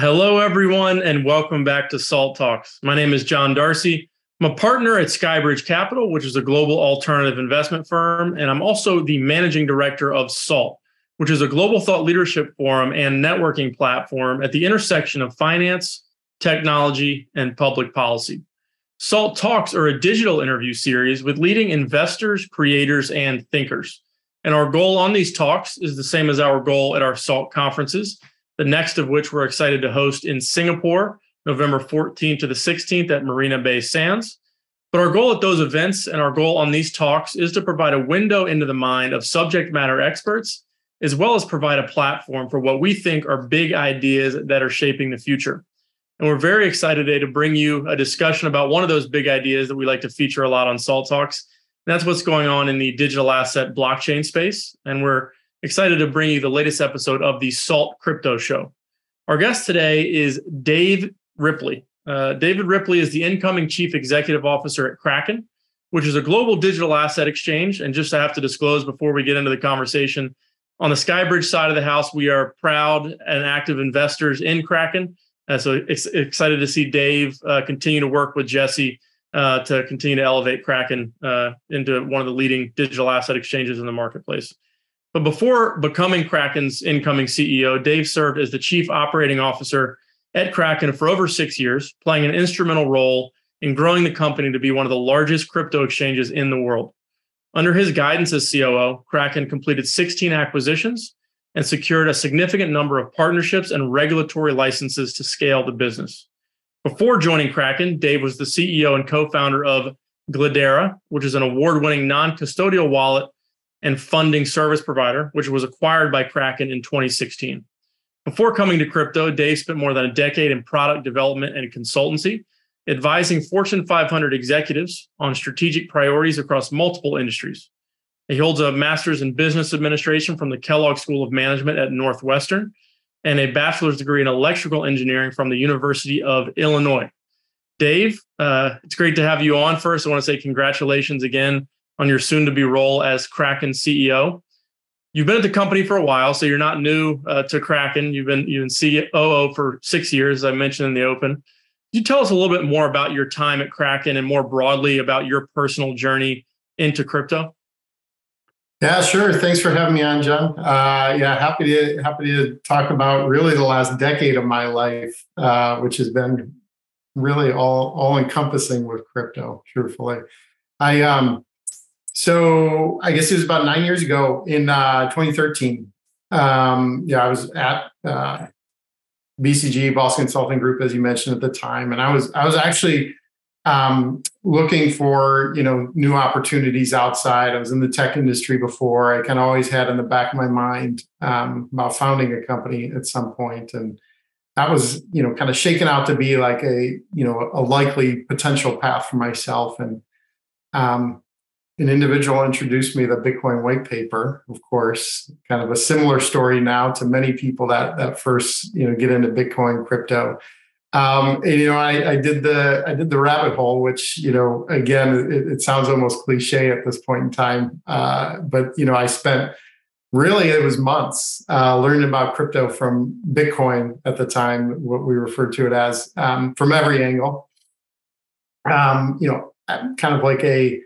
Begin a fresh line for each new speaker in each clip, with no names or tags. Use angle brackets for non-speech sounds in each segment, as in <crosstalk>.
Hello, everyone, and welcome back to SALT Talks. My name is John Darcy. I'm a partner at Skybridge Capital, which is a global alternative investment firm, and I'm also the managing director of SALT, which is a global thought leadership forum and networking platform at the intersection of finance, technology, and public policy. SALT Talks are a digital interview series with leading investors, creators, and thinkers. And our goal on these talks is the same as our goal at our SALT conferences the next of which we're excited to host in Singapore, November 14th to the 16th at Marina Bay Sands. But our goal at those events and our goal on these talks is to provide a window into the mind of subject matter experts, as well as provide a platform for what we think are big ideas that are shaping the future. And we're very excited today to bring you a discussion about one of those big ideas that we like to feature a lot on Salt Talks. And that's what's going on in the digital asset blockchain space. And we're Excited to bring you the latest episode of the Salt Crypto Show. Our guest today is Dave Ripley. Uh, David Ripley is the incoming chief executive officer at Kraken, which is a global digital asset exchange. And just to have to disclose before we get into the conversation, on the Skybridge side of the house, we are proud and active investors in Kraken. Uh, so ex- excited to see Dave uh, continue to work with Jesse uh, to continue to elevate Kraken uh, into one of the leading digital asset exchanges in the marketplace. But before becoming Kraken's incoming CEO, Dave served as the chief operating officer at Kraken for over six years, playing an instrumental role in growing the company to be one of the largest crypto exchanges in the world. Under his guidance as COO, Kraken completed 16 acquisitions and secured a significant number of partnerships and regulatory licenses to scale the business. Before joining Kraken, Dave was the CEO and co founder of Glidera, which is an award winning non custodial wallet and funding service provider, which was acquired by Kraken in 2016. Before coming to crypto, Dave spent more than a decade in product development and consultancy, advising Fortune 500 executives on strategic priorities across multiple industries. He holds a master's in business administration from the Kellogg School of Management at Northwestern and a bachelor's degree in electrical engineering from the University of Illinois. Dave, uh, it's great to have you on. First, I want to say congratulations again on your soon to be role as Kraken CEO. You've been at the company for a while, so you're not new uh, to Kraken. You've been you've been COO for six years, as I mentioned in the open. Could you tell us a little bit more about your time at Kraken and more broadly about your personal journey into crypto?
Yeah, sure. Thanks for having me on, John. Uh, yeah, happy to happy to talk about really the last decade of my life, uh, which has been really all all encompassing with crypto. Truthfully, I um so I guess it was about nine years ago in uh, 2013. Um, yeah, I was at uh, BCG, Boston Consulting Group, as you mentioned at the time, and I was I was actually um, looking for you know new opportunities outside. I was in the tech industry before. I kind of always had in the back of my mind um, about founding a company at some point, and that was you know kind of shaken out to be like a you know a likely potential path for myself. And um, an individual introduced me the Bitcoin white paper, of course, kind of a similar story now to many people that that first, you know, get into Bitcoin crypto. Um, and, you know, I, I, did the I did the rabbit hole, which you know, again, it, it sounds almost cliche at this point in time, uh, but you know, I spent really it was months uh, learning about crypto from Bitcoin at the time, what we referred to it as, um, from every angle. Um, you know, kind of like a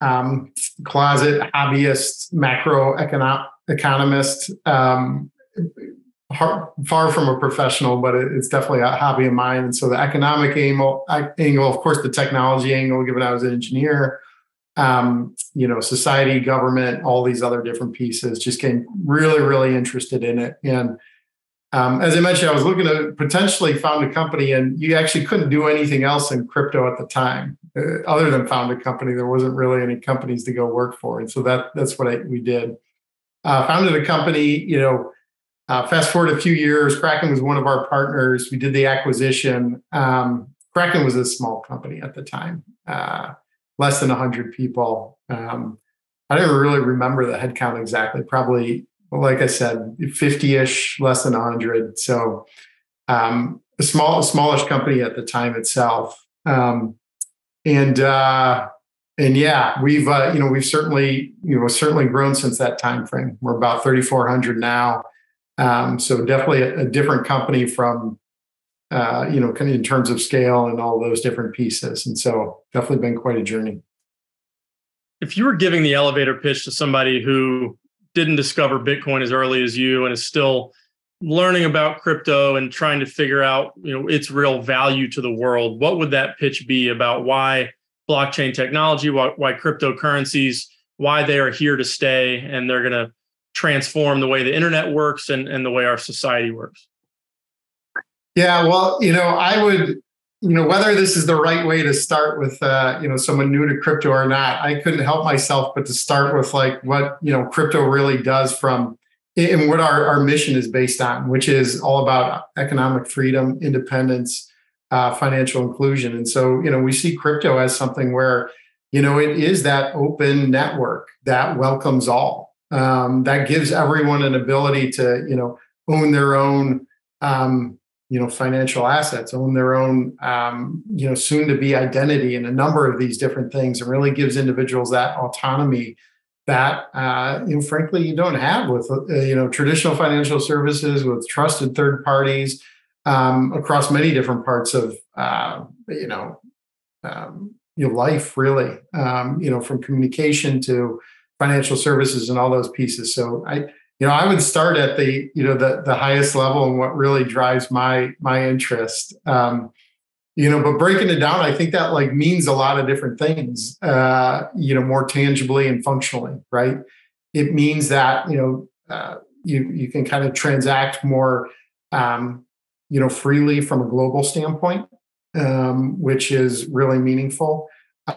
um, closet hobbyist, macro economist. Um, far from a professional, but it's definitely a hobby of mine. And so the economic angle, angle, of course, the technology angle, given I was an engineer, um, you know, society, government, all these other different pieces, just came really, really interested in it. And um, as I mentioned, I was looking to potentially found a company, and you actually couldn't do anything else in crypto at the time, uh, other than found a company. There wasn't really any companies to go work for, and so that that's what I, we did. Uh, founded a company. You know, uh, fast forward a few years, Kraken was one of our partners. We did the acquisition. Um, Kraken was a small company at the time, uh, less than 100 people. Um, I don't really remember the headcount exactly. Probably like I said, 50-ish, less than 100. So um, a small, smallish company at the time itself. Um, and uh, and yeah, we've uh, you know we've certainly you know certainly grown since that time frame. We're about 3,400 now. Um, so definitely a, a, different company from uh, you know, kind of in terms of scale and all those different pieces. And so definitely been quite a journey.
If you were giving the elevator pitch to somebody who didn't discover Bitcoin as early as you and is still learning about crypto and trying to figure out, you know, its real value to the world, what would that pitch be about why blockchain technology, why, why cryptocurrencies, why they are here to stay and they're going to transform the way the internet works and, and the way our society works?
Yeah, well, you know, I would, you know, whether this is the right way to start with, uh, you know, someone new to crypto or not, I couldn't help myself but to start with like what, you know, crypto really does from and what our, our mission is based on, which is all about economic freedom, independence, uh, financial inclusion. And so, you know, we see crypto as something where, you know, it is that open network that welcomes all, um, that gives everyone an ability to, you know, own their own um, you know financial assets own their own um, you know soon to be identity and a number of these different things and really gives individuals that autonomy that uh, you know frankly you don't have with uh, you know traditional financial services with trusted third parties um, across many different parts of uh, you know um, your life really um, you know from communication to financial services and all those pieces. So i you know i would start at the you know the the highest level and what really drives my my interest. Um, you know but breaking it down i think that like means a lot of different things uh, you know more tangibly and functionally right? It means that you know uh, you you can kind of transact more um, you know freely from a global standpoint um, which is really meaningful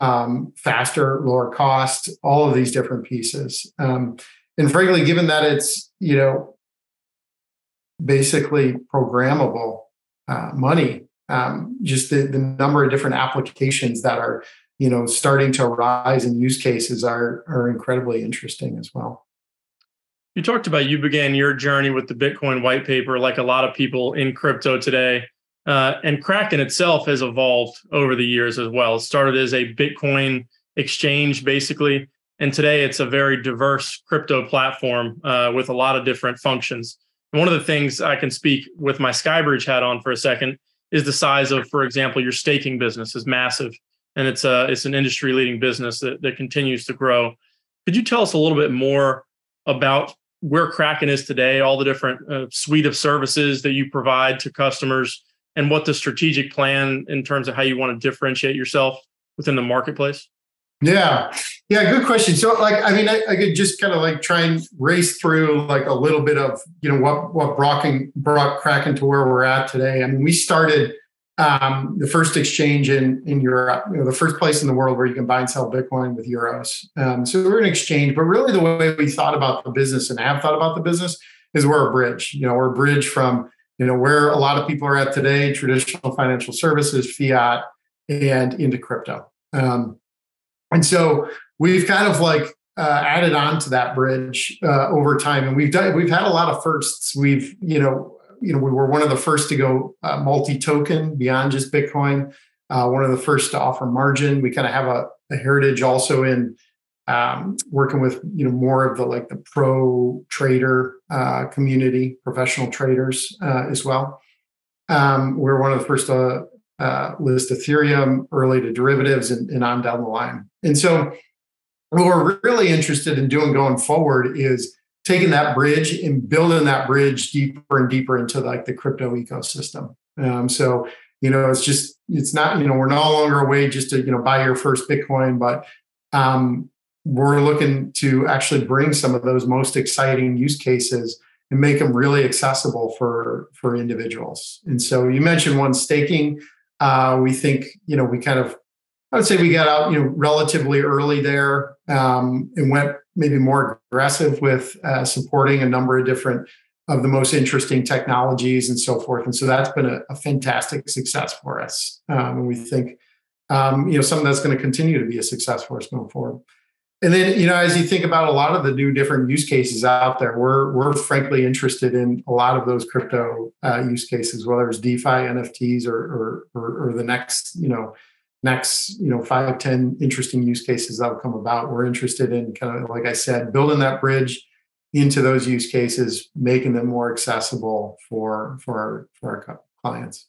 um, faster lower cost all of these different pieces. Um, and frankly, given that it's you know basically programmable uh, money, um, just the, the number of different applications that are you know starting to arise and use cases are are incredibly interesting as well.
You talked about you began your journey with the Bitcoin white paper, like a lot of people in crypto today. Uh, and Kraken itself has evolved over the years as well. It started as a Bitcoin exchange, basically, and today it's a very diverse crypto platform uh, with a lot of different functions. And one of the things I can speak with my Skybridge hat on for a second is the size of, for example, your staking business is massive. And it's a it's an industry leading business that, that continues to grow. Could you tell us a little bit more about where Kraken is today, all the different uh, suite of services that you provide to customers, and what the strategic plan in terms of how you want to differentiate yourself within the marketplace?
Yeah. Yeah, good question. So, like, I mean, I, I, could just kind of like try and race through like a little bit of you know what what brought brought Kraken to where we're at today. I mean, we started um, the first exchange in in Europe, you know, the first place in the world where you can buy and sell Bitcoin with euros. Um, so we're an exchange, but really the way we thought about the business and have thought about the business is we're a bridge. You know, we're a bridge from you know where a lot of people are at today, traditional financial services, fiat, and into crypto. Um, and so we've kind of like uh, added on to that bridge uh, over time, and we've done we've had a lot of firsts. We've you know you know we were one of the first to go uh, multi-token beyond just Bitcoin. Uh, one of the first to offer margin. We kind of have a, a heritage also in um, working with you know more of the like the pro trader uh, community, professional traders uh, as well. Um, we're one of the first to uh, list Ethereum, early to derivatives, and, and on down the line. And so, what we're really interested in doing going forward is taking that bridge and building that bridge deeper and deeper into like the crypto ecosystem. Um, so, you know, it's just it's not you know we're no longer a way just to you know buy your first Bitcoin, but um, we're looking to actually bring some of those most exciting use cases and make them really accessible for for individuals. And so you mentioned one staking. Uh, we think, you know, we kind of, I would say we got out, you know, relatively early there um, and went maybe more aggressive with uh, supporting a number of different of the most interesting technologies and so forth. And so that's been a, a fantastic success for us. Um, and we think, um, you know, something that's going to continue to be a success for us going forward. And then, you know, as you think about a lot of the new different use cases out there, we're we're frankly interested in a lot of those crypto uh, use cases, whether it's DeFi, NFTs, or, or, or or the next, you know, next, you know, five, ten interesting use cases that'll come about. We're interested in kind of like I said, building that bridge into those use cases, making them more accessible for for for our clients.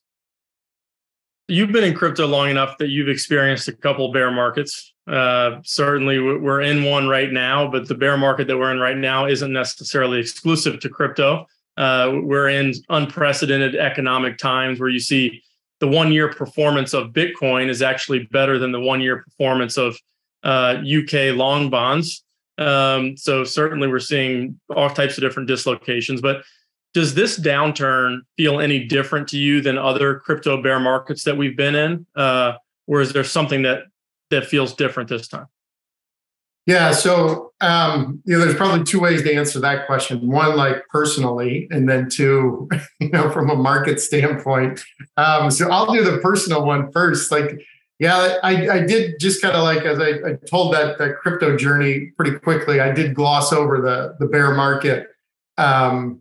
You've been in crypto long enough that you've experienced a couple bear markets. Uh, certainly, we're in one right now, but the bear market that we're in right now isn't necessarily exclusive to crypto. Uh, we're in unprecedented economic times where you see the one year performance of Bitcoin is actually better than the one year performance of uh, UK long bonds. Um, so certainly we're seeing all types of different dislocations. But does this downturn feel any different to you than other crypto bear markets that we've been in, uh, or is there something that that feels different this time?
Yeah, so um, you know, there's probably two ways to answer that question. One, like personally, and then two, <laughs> you know, from a market standpoint. Um, so I'll do the personal one first. Like, yeah, I, I did just kind of like as I, I, told that that crypto journey pretty quickly. I did gloss over the the bear market, um,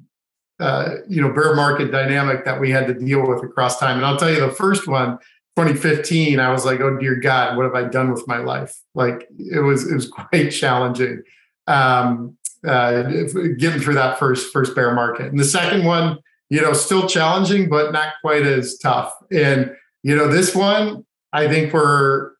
uh, you know, bear market dynamic that we had to deal with across time. And I'll tell you, the first one 2015, I was like, oh dear God, what have I done with my life? Like it was it was <laughs> quite challenging um, uh, getting through that first first bear market. And the second one, you know, still challenging, but not quite as tough. And you know, this one, I think we're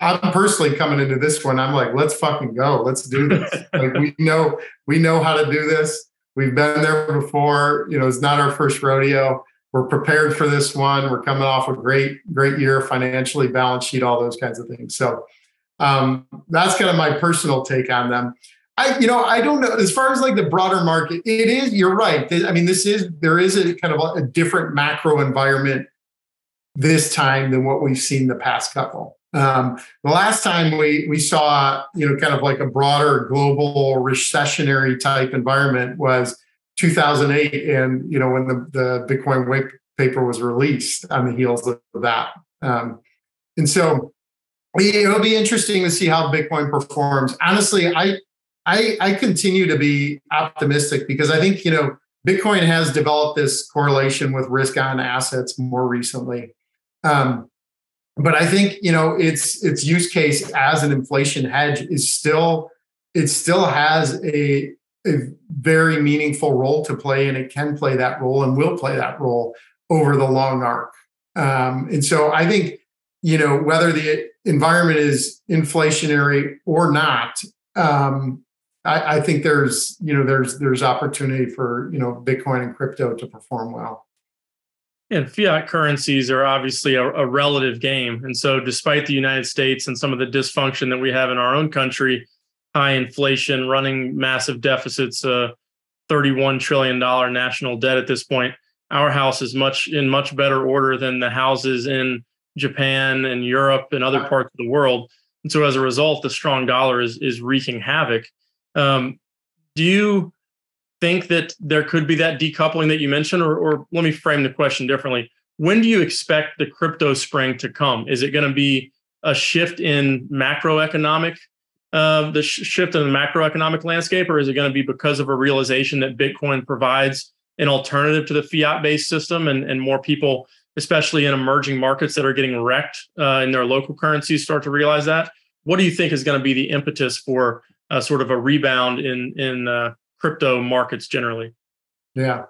I'm personally coming into this one. I'm like, let's fucking go. Let's do this. <laughs> like we know we know how to do this. We've been there before. You know, it's not our first rodeo we're prepared for this one. We're coming off a great, great year financially, balance sheet, all those kinds of things. So um, that's kind of my personal take on them. I, you know, I don't know as far as like the broader market. It is. You're right. I mean, this is there is a kind of a different macro environment this time than what we've seen the past couple. Um, the last time we we saw, you know, kind of like a broader global recessionary type environment was 2008 and you know when the, the bitcoin white paper was released on the heels of that. Um, and so it'll be interesting to see how bitcoin performs. Honestly i i i continue to be optimistic because i think you know bitcoin has developed this correlation with risk on assets more recently. Um, but i think you know its its use case as an inflation hedge is still it still has a a very meaningful role to play, and it can play that role and will play that role over the long arc. Um, and so I think, you know, whether the environment is inflationary or not, um, I, I, think there's, you know, there's there's opportunity for you know Bitcoin and crypto to perform well.
And fiat currencies are obviously a, a relative game, and so despite the United States and some of the dysfunction that we have in our own country, high inflation, running massive deficits, uh, $31 trillion national debt at this point. Our house is much in much better order than the houses in Japan and Europe and other parts of the world. And so as a result, the strong dollar is is wreaking havoc. Um, do you think that there could be that decoupling that you mentioned, or, or let me frame the question differently? When do you expect the crypto spring to come? Is it going to be a shift in macroeconomic uh, the sh- shift in the macroeconomic landscape, or is it going to be because of a realization that Bitcoin provides an alternative to the fiat-based system, and and more people, especially in emerging markets that are getting wrecked uh, in their local currencies, start to realize that? What do you think is going to be the impetus for uh, sort of a rebound in in uh, crypto markets generally?
Yeah.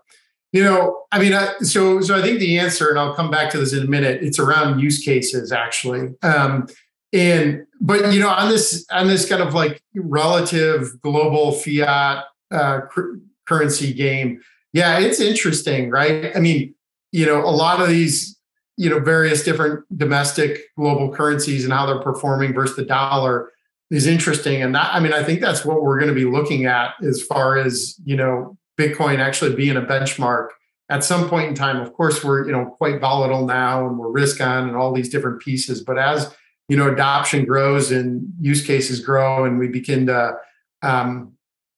You know, I mean, I, so so I think the answer, and I'll come back to this in a minute. It's around use cases, actually. Um, and but you know on this on this kind of like relative global fiat uh, cr- currency game yeah it's interesting right i mean you know a lot of these you know various different domestic global currencies and how they're performing versus the dollar is interesting. And that i mean i think that's what we're going to be looking at as far as you know bitcoin actually being a benchmark. At some point in time of course we're you know quite volatile now and we're risk on and all these different pieces. But as you know adoption grows and use cases grow and we begin to um,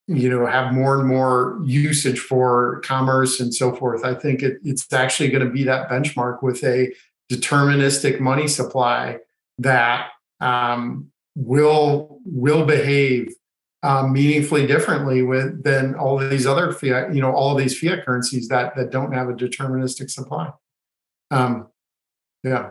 you know have more and more usage for commerce and so forth i think it, it's actually going to be that benchmark with a deterministic money supply that um, will will behave um, meaningfully differently with than all these other fiat you know all these fiat currencies that that don't have a deterministic supply um, yeah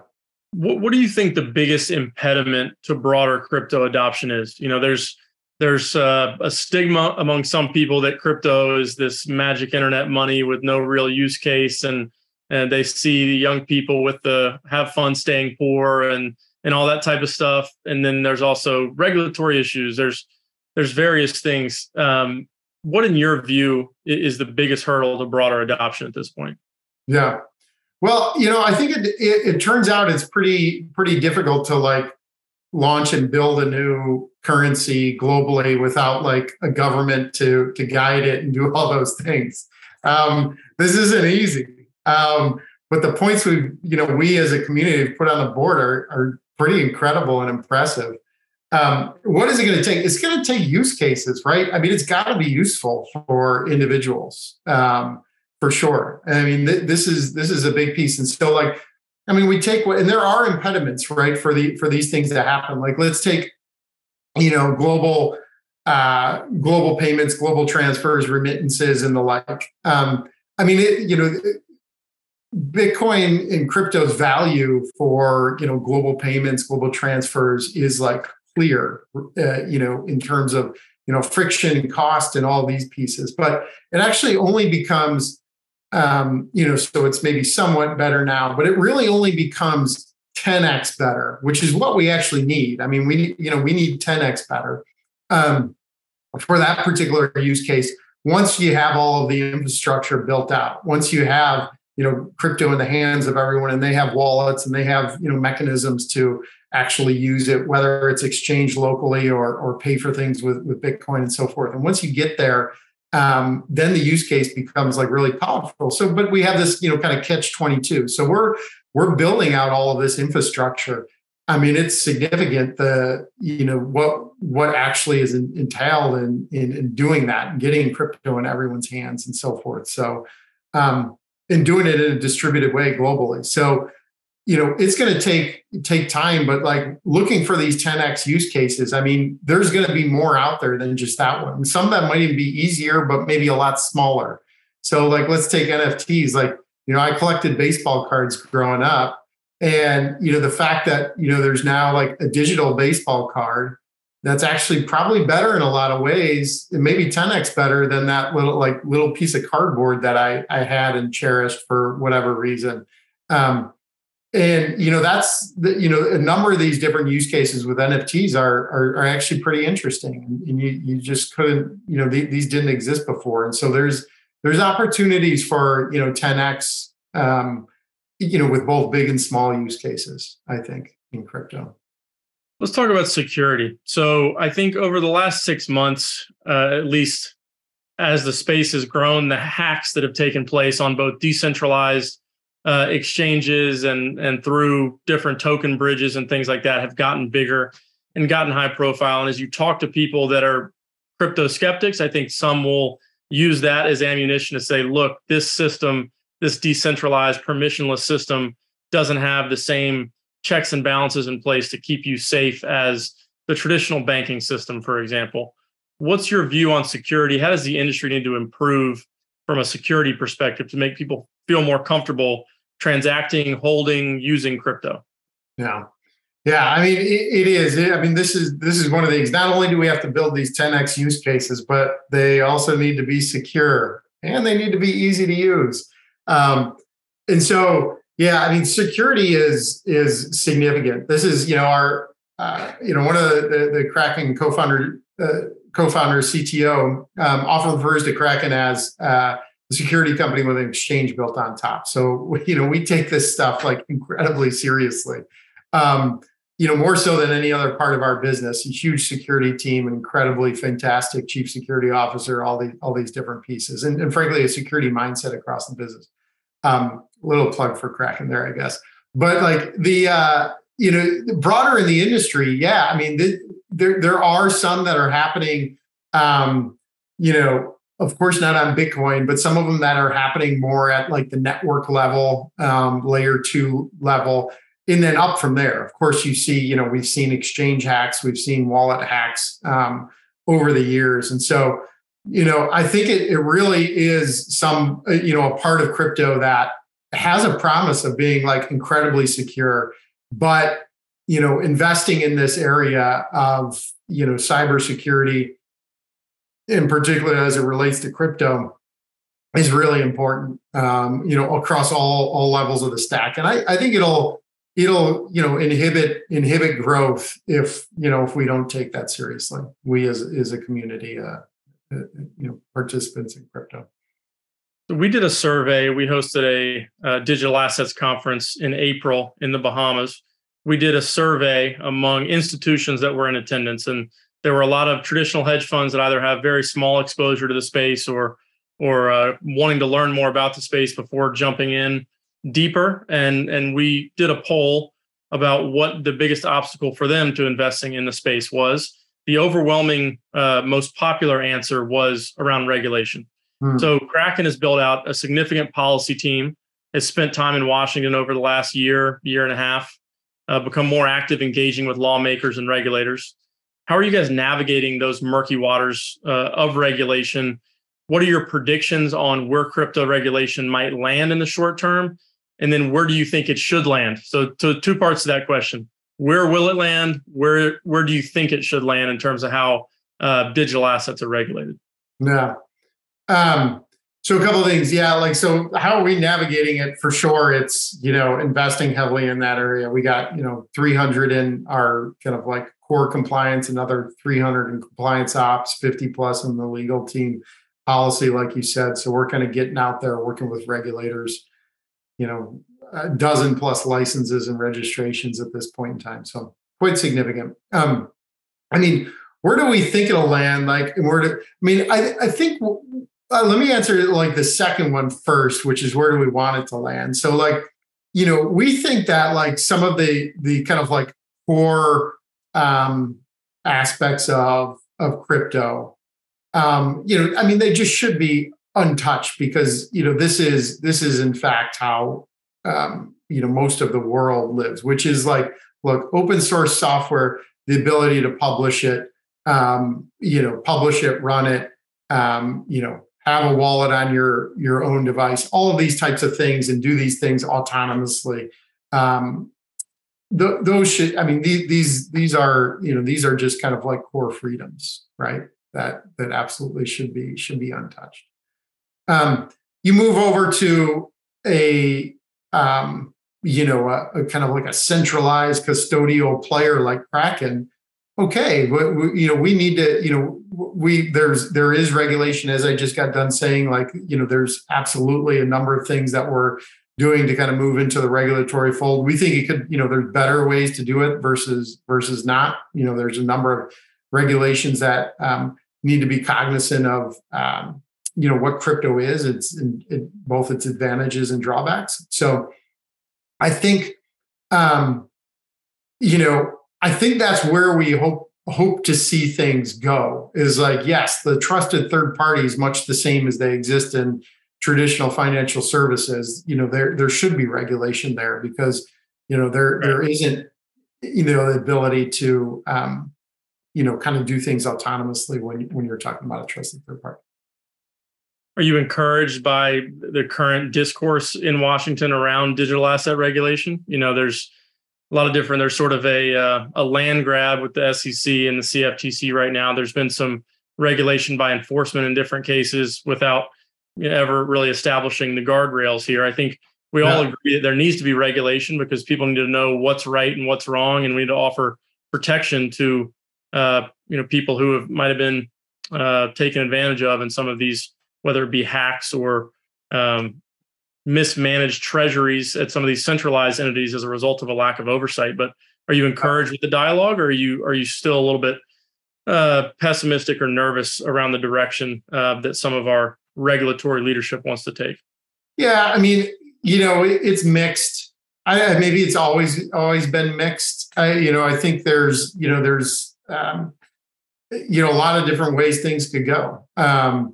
what, what do you think the biggest impediment to broader crypto adoption is? You know, there's there's uh, a stigma among some people that crypto is this magic internet money with no real use case and and they see the young people with the have fun staying poor and and all that type of stuff. And then there's also regulatory issues. There's there's various things. Um, what, in your view, is the biggest hurdle to broader adoption at this point?
Yeah, well, you know, I think it, it, it turns out it's pretty pretty difficult to like launch and build a new currency globally without like a government to to guide it and do all those things. Um, this isn't easy. Um, but the points we, you know, we as a community have put on the board are, are pretty incredible and impressive. Um, what is it going to take? It's going to take use cases, right? I mean, it's got to be useful for individuals um, for sure. I mean, th- this is this is a big piece, and so like, I mean, we take what, and there are impediments, right, for the for these things to happen. Like, let's take, you know, global uh, global payments, global transfers, remittances, and the like. Um, I mean, it, you know, Bitcoin and crypto's value for you know global payments, global transfers is like clear, uh, you know, in terms of you know friction and cost and all these pieces. But it actually only becomes, um, you know, so it's maybe somewhat better now, but it really only becomes 10x better, which is what we actually need. I mean, we need, you know we need 10x better um, for that particular use case. Once you have all of the infrastructure built out, once you have you know crypto in the hands of everyone and they have wallets and they have you know mechanisms to actually use it whether it's exchange locally or or pay for things with with bitcoin and so forth. And once you get there um, then the use case becomes like really powerful. So but we have this you know kind of catch 22 so we're we're building out all of this infrastructure. I mean it's significant the you know what what actually is entailed in, in in doing that and getting crypto in everyone's hands and so forth. So um, and doing it in a distributed way globally. So, you know, it's going to take take time, but like looking for these 10x use cases, I mean, there's going to be more out there than just that one. Some of them might even be easier, but maybe a lot smaller. So, like, let's take NFTs. Like, you know, I collected baseball cards growing up, and you know, the fact that you know there's now like a digital baseball card that's actually probably better in a lot of ways maybe 10x better than that little like little piece of cardboard that i i had and cherished for whatever reason. Um, and you know that's the, you know a number of these different use cases with nfts are are, are actually pretty interesting and, you you just couldn't you know th- these didn't exist before. And so there's there's opportunities for you know 10x um, you know with both big and small use cases i think in crypto
Let's talk about security. So I think over the last six months, uh, at least as the space has grown, the hacks that have taken place on both decentralized uh, exchanges and and through different token bridges and things like that have gotten bigger and gotten high profile. And as you talk to people that are crypto skeptics, I think some will use that as ammunition to say, look, this system, this decentralized permissionless system doesn't have the same checks and balances in place to keep you safe as the traditional banking system, for example. What's your view on security? How does the industry need to improve from a security perspective to make people feel more comfortable transacting, holding, using crypto?
Yeah. Yeah, I mean it, it is. I mean this is this is one of the things. Not only do we have to build these 10x use cases, but they also need to be secure and they need to be easy to use. Um, and so yeah, I mean, security is is significant. This is, you know, our, uh, you know, one of the the, the Kraken co-founder uh, co-founder CTO um, often refers to Kraken as uh, a security company with an exchange built on top. So, you know, we take this stuff like incredibly seriously. Um, you know, more so than any other part of our business. A huge security team, incredibly fantastic chief security officer, all these all these different pieces, and, and frankly, a security mindset across the business. Um, little plug for Kraken there, I guess. But like the uh, you know broader in the industry, yeah. I mean, the, there there are some that are happening. Um, you know, of course, not on Bitcoin, but some of them that are happening more at like the network level, um, layer two level, and then up from there. Of course, you see, you know, we've seen exchange hacks, we've seen wallet hacks um, over the years, and so you know, I think it, it really is some, uh, you know, a part of crypto that has a promise of being like incredibly secure, but you know, investing in this area of you know cybersecurity, in particular as it relates to crypto, is really important. Um, you know, across all all levels of the stack, and I, I think it'll it'll you know inhibit inhibit growth if you know if we don't take that seriously. We as as a community, uh, uh you know, participants in crypto.
We did a survey. We hosted a, digital assets conference in April in the Bahamas. We did a survey among institutions that were in attendance, and there were a lot of traditional hedge funds that either have very small exposure to the space or or uh, wanting to learn more about the space before jumping in deeper. And and we did a poll about what the biggest obstacle for them to investing in the space was. The overwhelming, uh, most popular answer was around regulation. Hmm. So Kraken has built out a significant policy team. Has spent time in Washington over the last year, year and a half, uh, become more active, engaging with lawmakers and regulators. How are you guys navigating those murky waters uh, of regulation? What are your predictions on where crypto regulation might land in the short term? And then where do you think it should land? So, to two parts to that question: Where will it land? Where where do you think it should land in terms of how uh, digital assets are regulated?
Yeah. Um, so a couple of things, yeah. Like, so how are we navigating it? For sure, it's you know investing heavily in that area. We got you know 300 in our kind of like core compliance, another 300 in compliance ops, 50 plus in the legal team policy, like you said. So we're kind of getting out there, working with regulators. You know, a dozen plus licenses and registrations at this point in time. So quite significant. Um, I mean, where do we think it'll land? Like, where do I mean? I I think uh, let me answer like the second one first, which is where do we want it to land? So like, you know, we think that like some of the the kind of like core um, aspects of of crypto, um, you know, I mean, they just should be untouched because you know this is this is in fact how um, you know most of the world lives, which is like look open source software, the ability to publish it, um, you know, publish it, run it, um, you know, have a wallet on your your own device all of these types of things and do these things autonomously. Um, th- those should i mean these, these are you know these are just kind of like core freedoms right? That that absolutely should be should be untouched. Um, you move over to a um, you know a, a kind of like a centralized custodial player like kraken okay but we, you know we need to you know we there's there is regulation as i just got done saying like you know there's absolutely a number of things that we're doing to kind of move into the regulatory fold. We think it could you know there's better ways to do it versus versus not. You know there's a number of regulations that um, need to be cognizant of um, you know what crypto is. It's in, it, both its advantages and drawbacks. So i think um, you know I think that's where we hope hope to see things go is like yes the trusted third party is much the same as they exist in traditional financial services. You know there there should be regulation there because you know there there isn't you know the ability to um you know kind of do things autonomously when when you're talking about a trusted third party.
Are you encouraged by the current discourse in Washington around digital asset regulation? You know, there's a lot of different. There's sort of a uh, a land grab with the SEC and the CFTC right now. There's been some regulation by enforcement in different cases without ever really establishing the guardrails here. I think we yeah. all agree that there needs to be regulation because people need to know what's right and what's wrong, and we need to offer protection to uh, you know people who have might have been uh, taken advantage of in some of these, whether it be hacks or um, mismanaged treasuries at some of these centralized entities as a result of a lack of oversight. But are you encouraged with the dialogue, or are you are you still a little bit uh, pessimistic or nervous around the direction uh, that some of our regulatory leadership wants to take?
Yeah, I mean, you know, it's mixed. I, maybe it's always always been mixed. I, you know, I think there's you know there's um, you know a lot of different ways things could go. Um,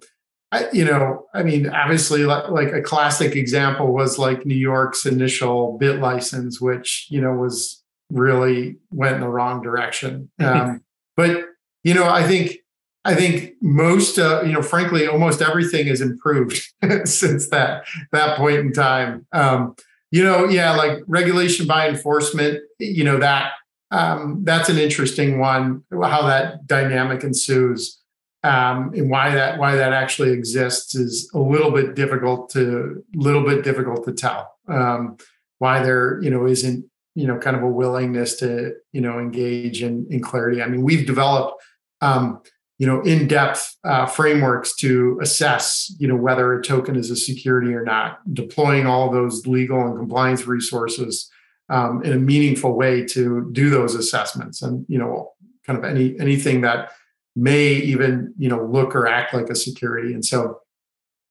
I, you know, I mean, obviously, like, like, a classic example was like New York's initial BitLicense, which you know was really went in the wrong direction. <laughs> Um, but you know, I think I think most, uh, you know, frankly, almost everything has improved <laughs> since that that point in time. Um, you know, yeah, like regulation by enforcement. You know that um, that's an interesting one. How that dynamic ensues. Um, and why that why that actually exists is a little bit difficult to little bit difficult to tell. Um, why there you know isn't you know kind of a willingness to you know engage in in clarity. I mean, we've developed um, you know in-depth uh, frameworks to assess you know whether a token is a security or not deploying all those legal and compliance resources um, in a meaningful way to do those assessments and you know kind of any anything that may even you know look or act like a security. And so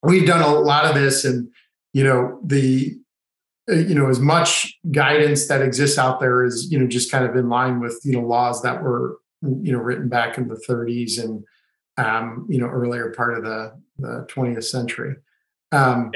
we've done a lot of this and you know the uh, you know as much guidance that exists out there is you know just kind of in line with you know laws that were you know written back in the 30s and um, you know earlier part of the, the 20th century. Um,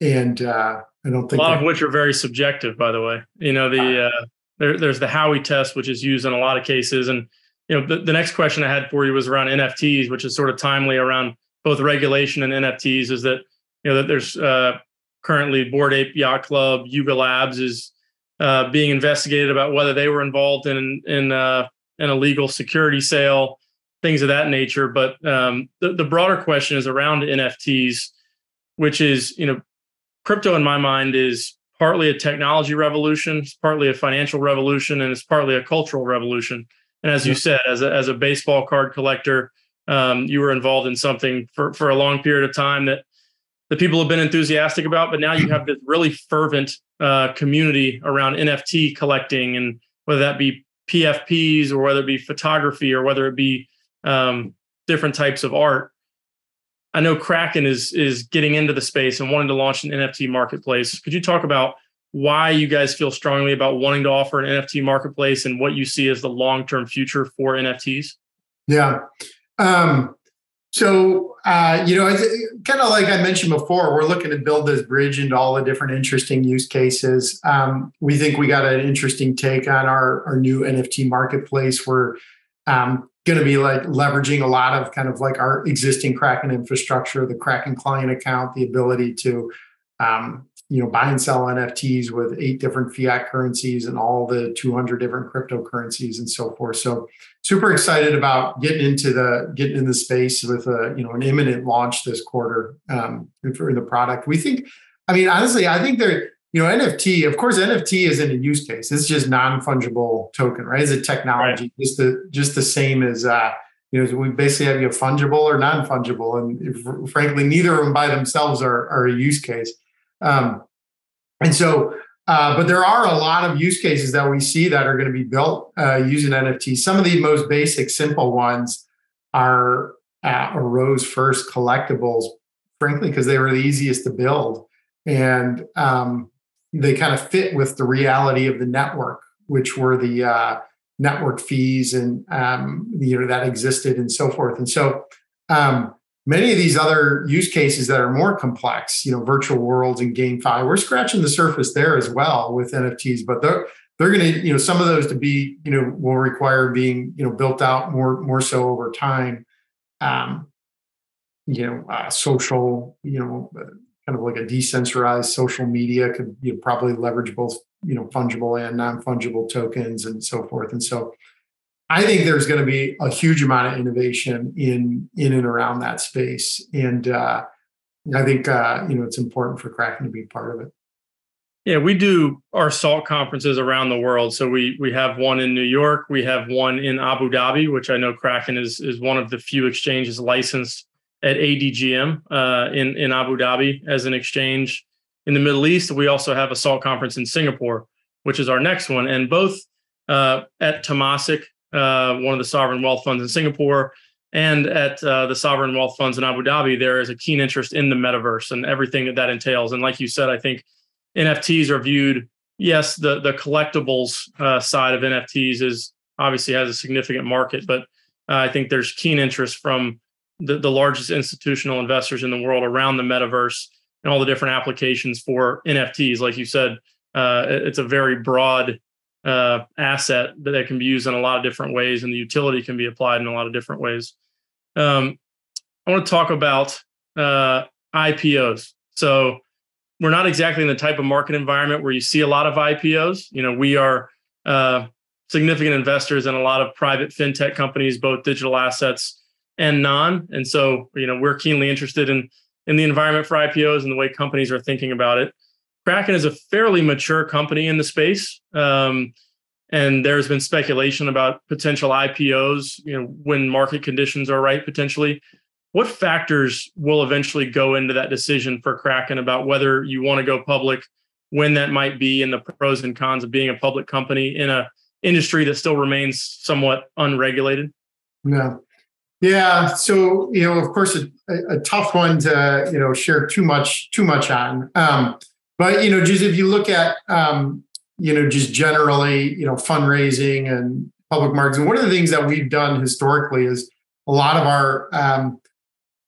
yeah. and uh, i don't think
a lot that, of which are very subjective by the way. You know the uh, there, there's the howey test which is used in a lot of cases and you know, the, the next question I had for you was around NFTs, which is sort of timely around both regulation and NFTs. Is that you know that there's uh, currently Bored Ape Yacht Club, Yuga Labs is uh, being investigated about whether they were involved in in uh, an illegal security sale, things of that nature. But um, the, the broader question is around NFTs, which is you know, crypto in my mind is partly a technology revolution, it's partly a financial revolution, and it's partly a cultural revolution. And as you said, as a, as a baseball card collector, um, you were involved in something for, for a long period of time that the people have been enthusiastic about, but now you have this really fervent uh, community around NFT collecting, and whether that be PFPs or whether it be photography or whether it be um, different types of art. I know Kraken is is getting into the space and wanting to launch an NFT marketplace. Could you talk about why you guys feel strongly about wanting to offer an NFT marketplace and what you see as the long term future for NFTs?
Yeah. Um, so, uh, you know, kind of like I mentioned before, we're looking to build this bridge into all the different interesting use cases. Um, we think we got an interesting take on our, our new NFT marketplace. We're um, going to be like leveraging a lot of kind of like our existing Kraken infrastructure, the Kraken client account, the ability to um, you know buy and sell nfts with eight different fiat currencies and all the 200 different cryptocurrencies and so forth. So super excited about getting into the getting in the space with a you know an imminent launch this quarter um, for the product. We think i mean honestly i think there you know nft of course nft isn't a use case. It's just non-fungible token right? It's a technology right. just the just the same as uh you know, we basically have you fungible or non-fungible, and if, frankly, neither of them by themselves are, are a use case. Um, and so, uh, but there are a lot of use cases that we see that are going to be built uh, using NFTs. Some of the most basic, simple ones are uh, arose first collectibles, frankly, because they were the easiest to build. And um, they kind of fit with the reality of the network, which were the uh, network fees and um, you know that existed and so forth. And so um, many of these other use cases that are more complex, you know, virtual worlds and GameFi, we're scratching the surface there as well with NFTs, but they're they're going to, you know, some of those to be, you know, will require being, you know, built out more more so over time. Um, you know, uh, social, you know, uh, kind of like a decentralized social media could you know, probably leverage both, you know, fungible and non fungible tokens and so forth. And so, I think there's going to be a huge amount of innovation in in and around that space, and uh, I think uh, you know it's important for Kraken to be part of it.
Yeah, we do our SALT conferences around the world. So we we have one in New York, we have one in Abu Dhabi, which I know Kraken is is one of the few exchanges licensed at ADGM uh, in in Abu Dhabi as an exchange. In the Middle East, we also have a SALT conference in Singapore, which is our next one, and both uh, at Temasek uh, one of the sovereign wealth funds in Singapore, and at uh, the sovereign wealth funds in Abu Dhabi, there is a keen interest in the metaverse and everything that that entails. And like you said, I think NFTs are viewed. Yes, the the collectibles uh, side of NFTs is obviously has a significant market, but uh, I think there's keen interest from the, the largest institutional investors in the world around the metaverse and all the different applications for NFTs. Like you said, uh, it's a very broad uh, asset that can be used in a lot of different ways, and the utility can be applied in a lot of different ways. Um, I want to talk about uh, IPOs. So we're not exactly in the type of market environment where you see a lot of IPOs. You know, we are uh, significant investors in a lot of private fintech companies, both digital assets and non. And so, you know, we're keenly interested in in the environment for IPOs and the way companies are thinking about it. Kraken is a fairly mature company in the space. Um, and there's been speculation about potential IPOs, you know, when market conditions are right, potentially. What factors will eventually go into that decision for Kraken about whether you want to go public, when that might be, and the pros and cons of being a public company in a industry that still remains somewhat unregulated?
Yeah. Yeah. So, you know, of course, a, a tough one to, you know, share too much, too much on. Um, but, you know, just if you look at, um, you know, just generally, you know, fundraising and public markets, and one of the things that we've done historically is a lot of our, um,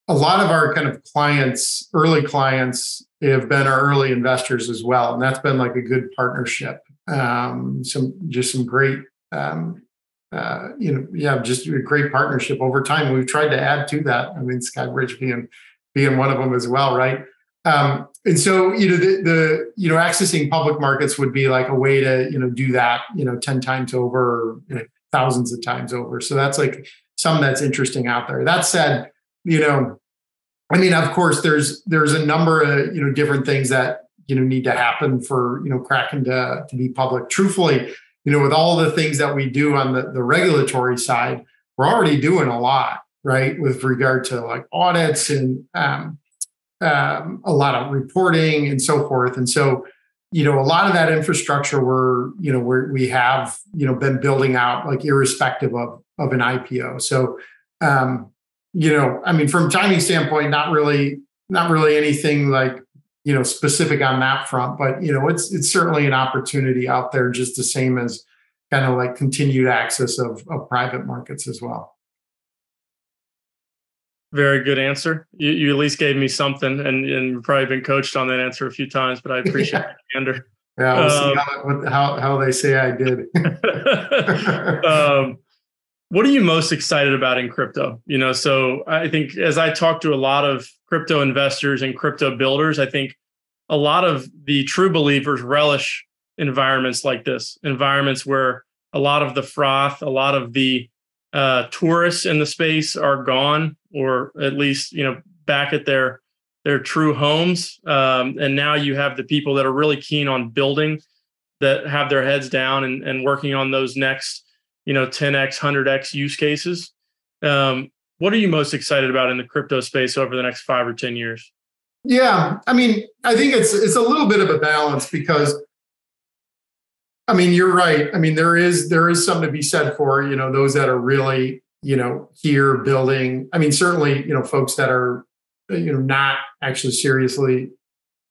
a lot of our kind of clients, early clients, have been our early investors as well, and that's been like a good partnership. Um, some just some great um, uh, you know, yeah, just a great partnership over time. We've tried to add to that. I mean, Skybridge being being one of them as well, right? Um, and so, you know, the, the you know, accessing public markets would be like a way to you know do that, you know, ten times over, you know, thousands of times over. So that's like something that's interesting out there. That said, you know, I mean, of course, there's there's a number of you know different things that you know need to happen for you know Kraken to to be public. Truthfully, you know, with all the things that we do on the, the regulatory side, we're already doing a lot, right, with regard to like audits and um, um, a lot of reporting and so forth. And so, you know, a lot of that infrastructure we're, you know, we're, we have, you know, been building out like irrespective of of an IPO. So, um, you know, I mean, from timing standpoint, not really, not really anything like you know specific on that front but you know it's it's certainly an opportunity out there just the same as kind of like continued access of, of private markets as well
very good answer. You, you at least gave me something and, and you've probably been coached on that answer a few times but i <laughs> appreciate yeah. the candor
yeah we'll um, how, how, how they say i did. <laughs> <laughs>
Um, what are you most excited about in crypto? You know so i think as i talk to a lot of crypto investors and crypto builders i think a lot of the true believers relish environments like this environments where a lot of the froth a lot of the uh, tourists in the space are gone or at least you know back at their their true homes. Um, and now you have the people that are really keen on building that have their heads down and, and working on those next you know 10x 100x use cases. Um, what are you most excited about in the crypto space over the next five or ten years?
Yeah i mean i think it's it's a little bit of a balance because i mean you're right i mean there is there is something to be said for you know those that are really you know here building i mean certainly you know folks that are you know not actually seriously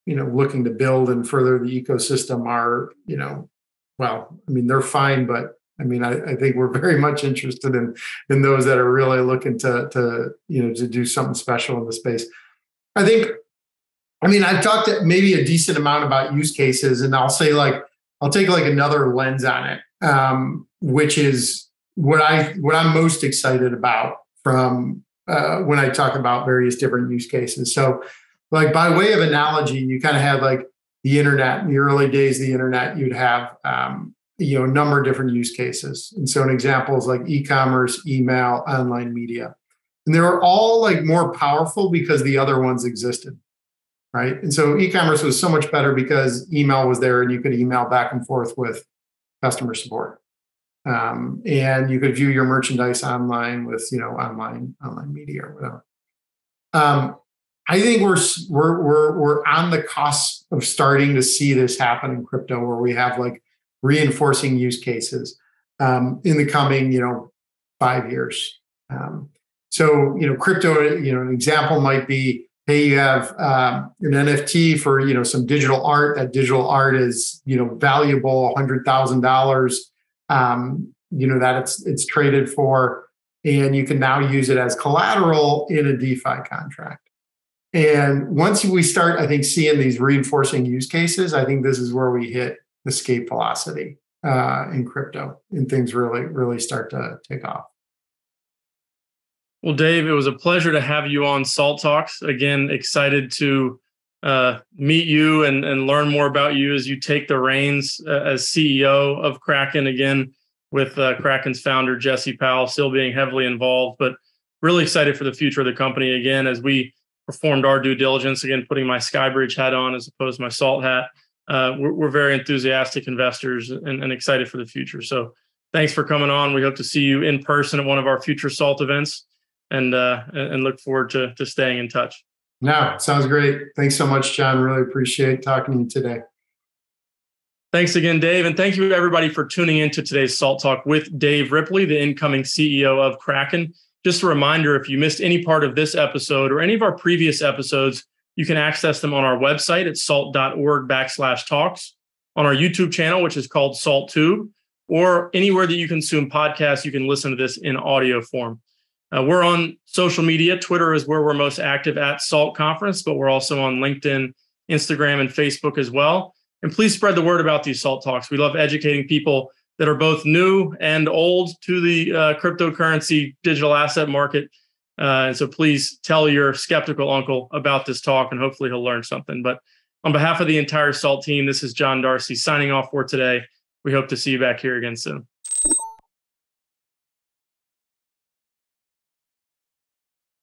you know looking to build and further the ecosystem are you know well i mean they're fine but I mean, I, I, think we're very much interested in in those that are really looking to to you know to do something special in the space. I think, I mean, I've talked maybe a decent amount about use cases, and I'll say like I'll take like another lens on it, um, which is what I what I'm most excited about from uh, when I talk about various different use cases. So, like by way of analogy, you kind of have like the internet. In the early days of the internet, you'd have um, you know a number of different use cases. And so an example is like e-commerce email online media. And they were all like more powerful because the other ones existed right? And so e-commerce was so much better because email was there and you could email back and forth with customer support. Um, and you could view your merchandise online with you know online online media or whatever. Um, i think we're, we're we're we're on the cusp of starting to see this happen in crypto where we have like reinforcing use cases um, in the coming, you know, five years. Um, so, you know, crypto, you know, an example might be, hey, you have um, an NFT for, you know, some digital art. That digital art is, you know, valuable, hundred thousand dollars. Um, you know that it's it's traded for, and you can now use it as collateral in a DeFi contract. And once we start, I think, seeing these reinforcing use cases, I think this is where we hit escape velocity uh, in crypto and things really, really start to take off.
Well, Dave, it was a pleasure to have you on Salt Talks. Again, excited to uh, meet you and, and learn more about you as you take the reins uh, as CEO of Kraken again, with uh, Kraken's founder, Jesse Powell, still being heavily involved. But really excited for the future of the company again as we performed our due diligence again, putting my Skybridge hat on as opposed to my Salt hat. Uh, we're, we're, very enthusiastic investors and, and, excited for the future. So thanks for coming on. We hope to see you in person at one of our future Salt events, and uh, and look forward to to staying in touch.
No, sounds great. Thanks so much, John. Really appreciate talking to you today.
Thanks again, Dave. And thank you, everybody, for tuning in to today's Salt Talk with Dave Ripley, the incoming CEO of Kraken. Just a reminder if you missed any part of this episode or any of our previous episodes, you can access them on our website at salt.org backslash talks, on our YouTube channel, which is called Salt Tube, or anywhere that you consume podcasts, you can listen to this in audio form. Uh, we're on social media. Twitter is where we're most active at Salt Conference, but we're also on LinkedIn, Instagram, and Facebook as well. And please spread the word about these Salt Talks. We love educating people that are both new and old to the uh, cryptocurrency digital asset market. Uh, and so please tell your skeptical uncle about this talk, and hopefully he'll learn something. But on behalf of the entire SALT team, this is John Darcy signing off for today. We hope to see you back here again soon.